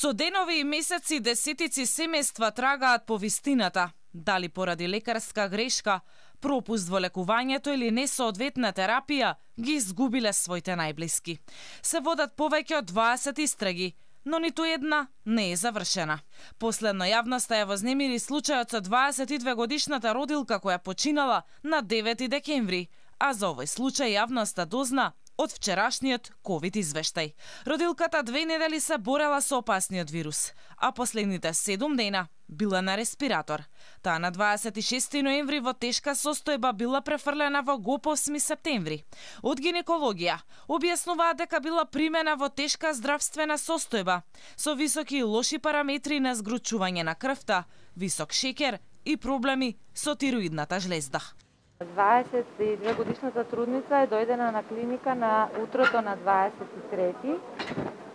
Со денови и месеци десетици семејства трагаат по вистината, дали поради лекарска грешка, пропуст во лекувањето или несоодветна терапија, ги изгубиле своите најблиски. Се водат повеќе од 20 истраги, но ниту една не е завршена. Последно јавноста ја вознемири случајот со 22 годишната родилка која починала на 9 декември, а за овој случај јавноста дозна од вчерашниот ковид извештај. Родилката две недели се борела со опасниот вирус, а последните 7 дена била на респиратор. Таа на 26 ноември во тешка состојба била префрлена во ГОП 8 септември. Од гинекологија објаснуваат дека била примена во тешка здравствена состојба со високи и лоши параметри на згручување на крвта, висок шекер и проблеми со тироидната жлезда. 22 годишната трудница е дојдена на клиника на утрото на 23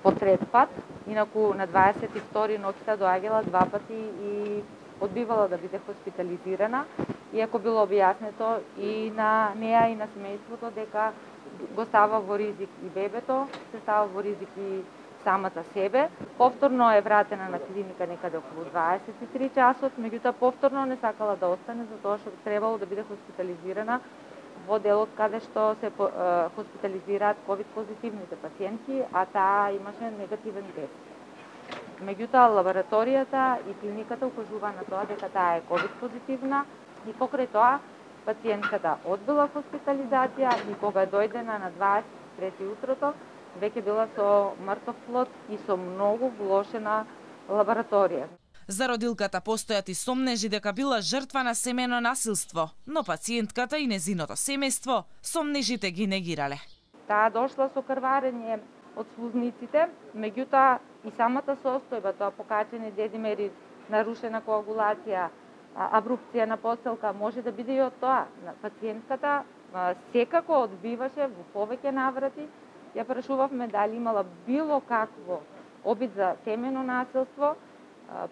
по трет пат, инаку на 22 ноќта доаѓала два пати и одбивала да биде хоспитализирана, иако било објаснето и на неа и на семејството дека го става во ризик и бебето, се става во ризик и самата себе. Повторно е вратена на клиника некаде околу 23 часот, меѓутоа повторно не сакала да остане затоа што требало да биде хоспитализирана во делот каде што се хоспитализираат ковид позитивните пациенти, а таа имаше негативен тест. Меѓутоа лабораторијата и клиниката укажува на тоа дека таа е ковид позитивна и покрај тоа пациентката одбила хоспитализација и кога дојдена на 23 утрото, веќе била со мртов плод и со многу влошена лабораторија. За родилката постојат и сомнежи дека била жртва на семено насилство, но пациентката и незиното семејство сомнежите ги негирале. Таа дошла со крварење од слузниците, меѓутоа и самата состојба, тоа покачени дедимери, нарушена коагулација, абрупција на постелка, може да биде и од тоа. Пациентката секако одбиваше во повеќе наврати ја прашувавме дали имала било какво обид за темено насилство,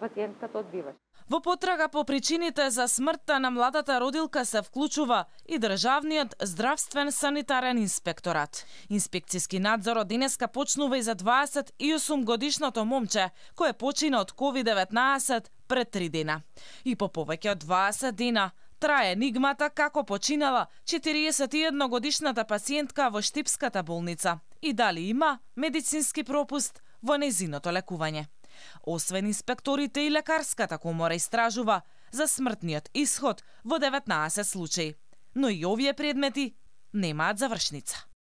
пациентката одбиваше. Во потрага по причините за смртта на младата родилка се вклучува и Државниот здравствен санитарен инспекторат. Инспекцијски надзор од денеска почнува и за 28 годишното момче, кое почина од COVID-19 пред три дена. И по повеќе од 20 дена трае енигмата како починала 41 годишната пациентка во Штипската болница и дали има медицински пропуст во незиното лекување. Освен инспекторите и лекарската комора истражува за смртниот исход во 19 случаи, но и овие предмети немаат завршница.